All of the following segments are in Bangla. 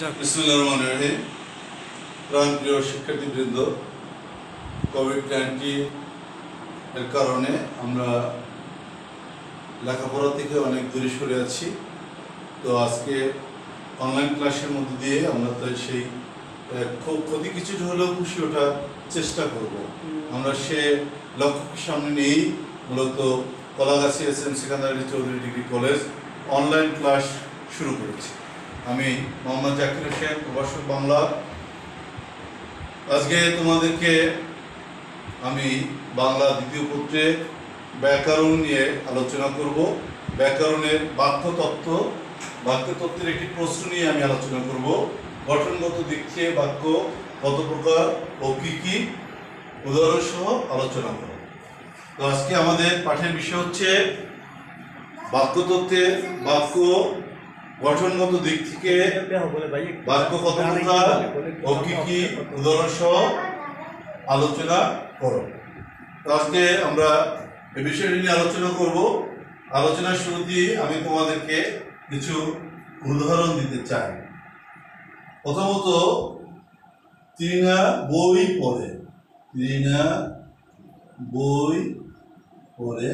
যাক বিসমুল্লাহ রহমান রহিম। শিক্ষার্থীবৃন্দ কোভিড নাইন্টিন এর কারণে আমরা লেখাপড়া থেকে অনেক দূরে সরে আছি। তো আজকে অনলাইন ক্লাসের মধ্যে দিয়ে আমরা তো সেই খুব ক্ষতি কিছুটা হলেও খুশি ওঠার চেষ্টা করব। আমরা সে লক্ষ্যকে সামনে নিয়েই মূলত Kalagachhi S M secondary Chowdhury degree college online class শুরু করেছি। আমি মোহাম্মদ জাকির হোসেন প্রবাসক বাংলা। আজকে তোমাদেরকে আমি বাংলা দ্বিতীয় পত্রে ব্যাকরণ নিয়ে আলোচনা করব। ব্যাকরণের বাক্য তত্ত্ব বাক্য তত্ত্বের একটি প্রশ্ন নিয়ে আমি আলোচনা করব। গঠনগত দিক থেকে বাক্য কত প্রকার ও কী কী? উদাহরণ সহ আলোচনা করব। তো আজকে আমাদের পাঠের বিষয় হচ্ছে বাক্য বাক্যতত্ত্বের বাক্য গঠনগত দিক থেকে বাক্য প্রকার ও কি কি উদাহরণ সহ আলোচনা করো। আজকে আমরা এ বিষয়টি নিয়ে আলোচনা করব। আলোচনার শুরুতেই আমি তোমাদেরকে কিছু উদাহরণ দিতে চাই। প্রথমত তৃণা বই পড়ে। তৃণা বই পড়ে।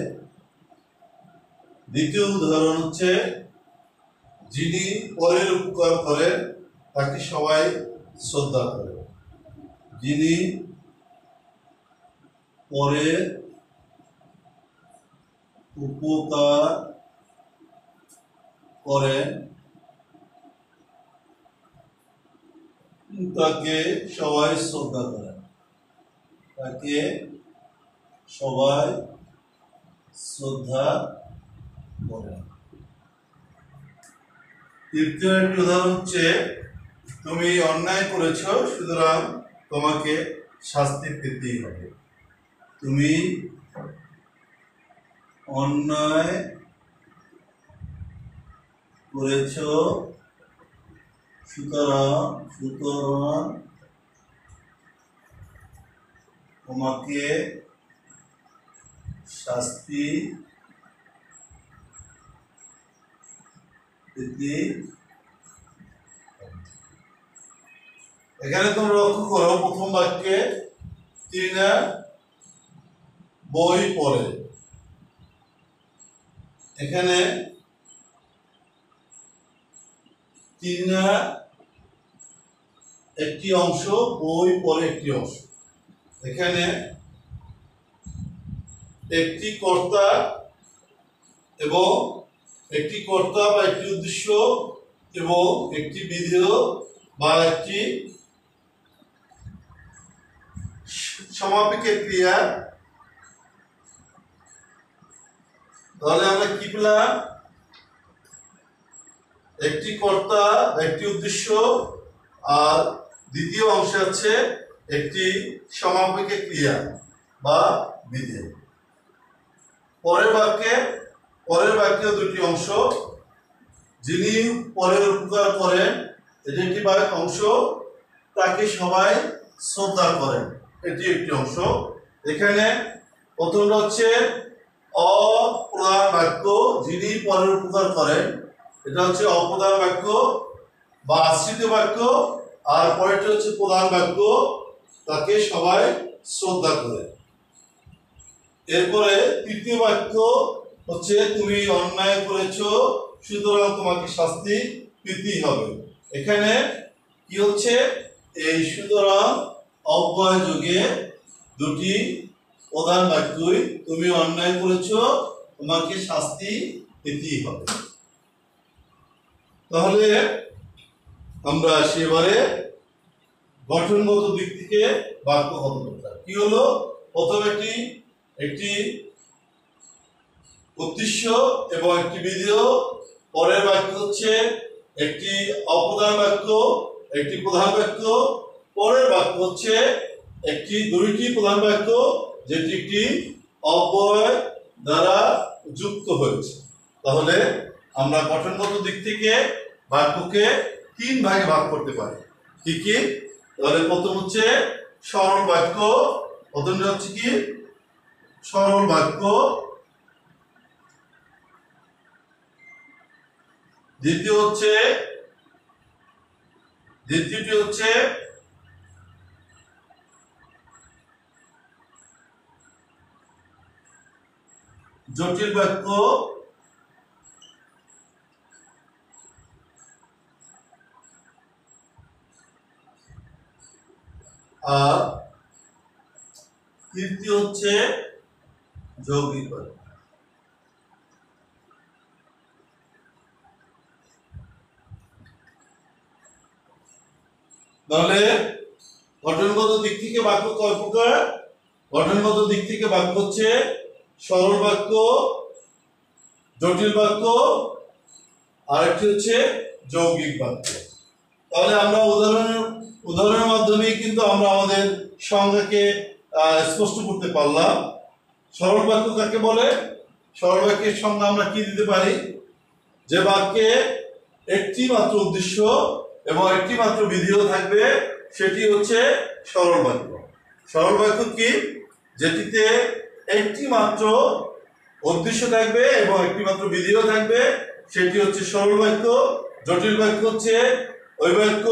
দ্বিতীয় উদাহরণ হচ্ছে যিনি পরের উপকার করেন, তাকে সবাই শ্রদ্ধা করে। যিনি পরের উপকার করেন, তাকে সবাই শ্রদ্ধা করেন। তাকে সবাই শ্রদ্ধা করেন। তৃতীয় একটি উদাহরণ হচ্ছে, তুমি অন্যায় করেছ, সুতরাং তোমাকে শাস্তি পেতেই হবে। তুমি অন্যায় করেছ, সুতরাং সুতরাং তোমাকে শাস্তি এখানে তোমরা লক্ষ্য করো, প্রথম বাক্যে তিনা বই পড়ে। এখানে তিনা একটি অংশ, বই পড়ে একটি অংশ। এখানে একটি কর্তা এবং একটি কর্তা বা একটি উদ্দেশ্য এবং একটি বিধেয় বা একটি সমাপিকের ক্রিয়া। তাহলে আমরা কি পেলাম? একটি কর্তা, একটি উদ্দেশ্য আর দ্বিতীয় অংশে হচ্ছে একটি সমাপিকের ক্রিয়া বা বিধি পরের বাক্যে পরের বাক্যে দুটি অংশ, যিনি পরের উপকার করেন, এটি একটি অংশ, তাকে সবাই শ্রদ্ধা করেন। এটি একটি অংশ। এখানে প্রথমটা হচ্ছে অপ্রধান বাক্য, যিনি পরের উপকার করেন। এটা হচ্ছে অপ্রধান বাক্য বা আশ্রিত বাক্য, আর পরেরটা হচ্ছে প্রধান বাক্য, তাকে সবাই শ্রদ্ধা করে। এরপরে তৃতীয় বাক্য হচ্ছে তুমি অন্যায় করেছ, সুতরাং তোমাকে শাস্তি পেতেই হবে। এখানে কি হচ্ছে? এই সুতরাং অব্যয় যুগে দুটি প্রধান বাক্যই তুমি অন্যায় করেছ, তোমাকে শাস্তি পেতেই হবে। তাহলে আমরা সেবারে গঠনগত দিক থেকে বাক্য কত প্রকার কি হলো? প্রথম একটি উদ্দেশ্য এবং একটি বিধেয় পরের বাক্য হচ্ছে একটি অপ্রধান বাক্য, একটি প্রধান বাক্য, পরের বাক্য হচ্ছে একটি, দুইটি প্রধান বাক্য, যেটি একটি অব্যয় দ্বারা যুক্ত হয়েছে। তাহলে আমরা গঠনগত দিক থেকে বাক্যকে তিন ভাগে ভাগ করতে পারি। কি কি? তাহলে প্রথম হচ্ছে সরল বাক্য, প্রথমটা হচ্ছে কি? সরল বাক্য দ্বিতীয় হচ্ছে দ্বিতীয়টি হচ্ছে জটিল বাক্য আর তৃতীয় হচ্ছে যৌগিক বাক্য। তাহলে গঠনগত দিক থেকে বাক্য কয় প্রকার গঠনগত দিক থেকে বাক্য হচ্ছে সরল বাক্য, জটিল বাক্য, আরেকটি হচ্ছে যৌগিক বাক্য। তাহলে আমরা উদাহরণ উদাহরণের মাধ্যমে কিন্তু আমরা আমাদের সংজ্ঞাকে স্পষ্ট করতে পারলাম। সরল বাক্য কাকে বলে? সরল বাক্যের সংজ্ঞা আমরা কি দিতে পারি? যে বাক্যে একটি মাত্র উদ্দেশ্য এবং একটি মাত্র বিধিও থাকবে, সেটি হচ্ছে সরল বাক্য। সরল বাক্য কি? যেটিতে একটি মাত্র উদ্দেশ্য থাকবে এবং একটি মাত্র বিধিও থাকবে, সেটি হচ্ছে সরল বাক্য। জটিল বাক্য হচ্ছে ওই বাক্য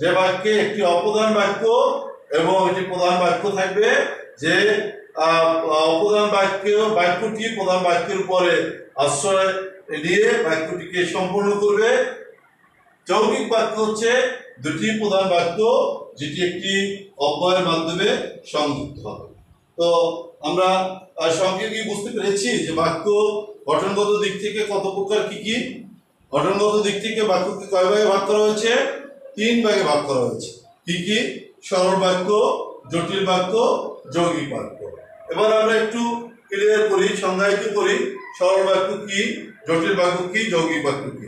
যে বাক্যে একটি অপদান বাক্য এবং একটি প্রধান বাক্য থাকবে, যে অপদান বাক্য, বাক্যটি প্রধান বাক্যের উপরে আশ্রয় নিয়ে বাক্যটিকে সম্পূর্ণ করবে। যৌগিক বাক্য হচ্ছে দুটি প্রধান বাক্য যেটি একটি অব্যয়ের মাধ্যমে সংযুক্ত হবে। তো আমরা আহ, সংক্ষেপে বুঝতে পেরেছি যে বাক্য গঠনগত দিক থেকে কত প্রকার কি কি? গঠনগত দিক থেকে বাক্যকে কয় ভাগে ভাগ করা হয়েছে? তিন ভাগে ভাগ করা হয়েছে। কি কি? সরল বাক্য জটিল বাক্য যৌগিক বাক্য। এবার আমরা একটু ক্লিয়ার করি সংজ্ঞায়িত করি সরল বাক্য কি জটিল বাক্য কি যৌগিক বাক্য কি?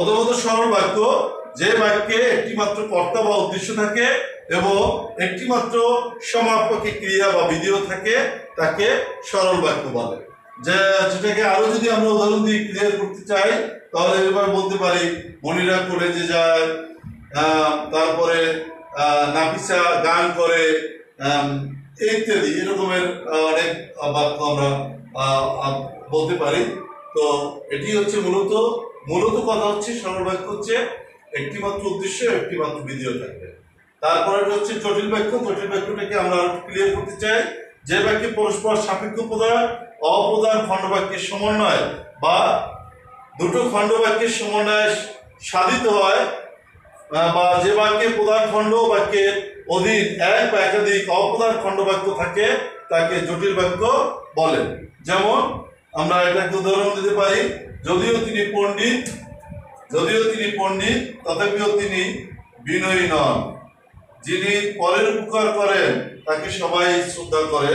প্রথমত সরল বাক্য, যে বাক্যে একটি মাত্র কর্তা বা উদ্দেশ্য থাকে এবং একটি মাত্র সমাপকে ক্রিয়া বা বিধিও থাকে, তাকে সরল বাক্য বলে। যে যেটাকে আরও যদি আমরা উদাহরণ দিয়ে ক্লিয়ার করতে চাই, তাহলে এবার বলতে পারি, মনিরা কলেজে যায় তারপরে নাফিসা গান করে ইত্যাদি, এরকমের অনেক বাক্য আমরা বলতে পারি। তো এটি হচ্ছে মূলত মূলত কথা হচ্ছে সরল বাক্য হচ্ছে একটি মাত্র উদ্দেশ্য একটি মাত্র বিধিও থাকবে। তারপরে হচ্ছে জটিল বাক্য, জটিল বাক্যটাকে আমরা ক্লিয়ার করতে চাই। যে বাক্যে পরস্পর সাপেক্ষ প্রদান অপ্রদান খণ্ড বাক্যের সমন্বয় বা দুটো খণ্ড বাক্যের সমন্বয়ে সাধিত হয় বা যে বাক্যে প্রধান খণ্ড বাক্যের অধীন এক বা একাধিক অপ্রধান খণ্ড বাক্য থাকে, তাকে জটিল বাক্য বলে। যেমন আমরা এটাকে উদাহরণ দিতে পারি। যদিও তিনি পণ্ডিত, যদিও তিনি পণ্ডিত, তথাপিও তিনি বিনয়ী নন। যিনি পরের উপকার করেন, তাকে সবাই শ্রদ্ধা করে।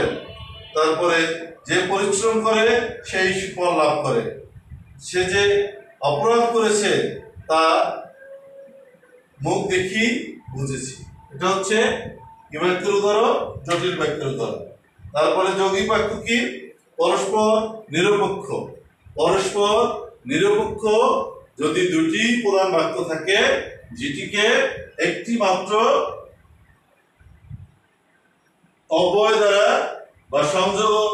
তারপরে যে পরিশ্রম করে, সেই সুফল লাভ করে। সে যে অপরাধ করেছে, তা মুখ দেখি বুঝেছি। এটা হচ্ছে কি উদাহরণ, জটিল বাক্যের উদাহরণ। তারপরে যোগী বাক্য কি? পরস্পর নিরপেক্ষ। পরস্পর নিরপেক্ষ যদি দুটি প্রধান বাক্য থাকে, যেটিকে একটি মাত্র অব্যয় দ্বারা বা সংযোগ